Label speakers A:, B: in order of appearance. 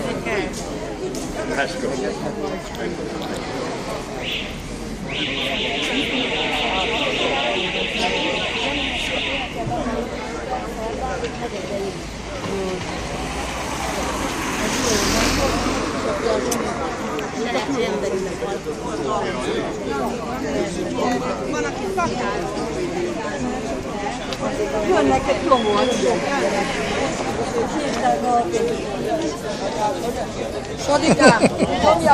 A: viene
B: Let's go.
C: Jönnek egy csomóan. 说的对。